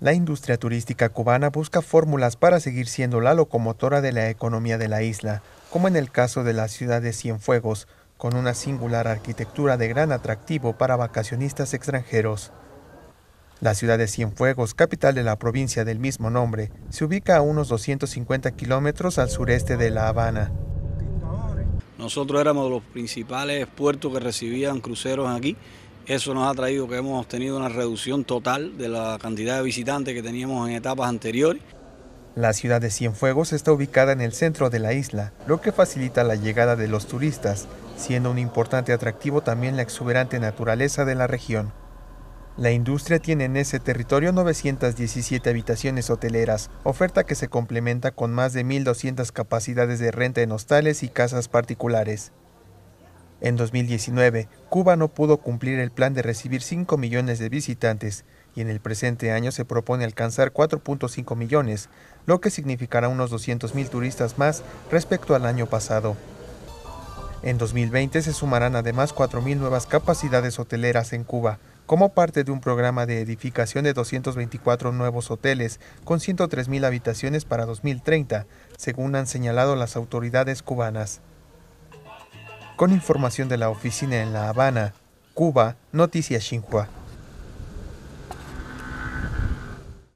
La industria turística cubana busca fórmulas para seguir siendo la locomotora de la economía de la isla, como en el caso de la ciudad de Cienfuegos, con una singular arquitectura de gran atractivo para vacacionistas extranjeros. La ciudad de Cienfuegos, capital de la provincia del mismo nombre, se ubica a unos 250 kilómetros al sureste de La Habana. Nosotros éramos los principales puertos que recibían cruceros aquí eso nos ha traído que hemos tenido una reducción total de la cantidad de visitantes que teníamos en etapas anteriores. La ciudad de Cienfuegos está ubicada en el centro de la isla, lo que facilita la llegada de los turistas, siendo un importante atractivo también la exuberante naturaleza de la región. La industria tiene en ese territorio 917 habitaciones hoteleras, oferta que se complementa con más de 1.200 capacidades de renta en hostales y casas particulares. En 2019, Cuba no pudo cumplir el plan de recibir 5 millones de visitantes y en el presente año se propone alcanzar 4.5 millones, lo que significará unos 200 mil turistas más respecto al año pasado. En 2020 se sumarán además 4.000 nuevas capacidades hoteleras en Cuba, como parte de un programa de edificación de 224 nuevos hoteles con 103.000 habitaciones para 2030, según han señalado las autoridades cubanas. Con información de la oficina en La Habana, Cuba, Noticias Xinhua.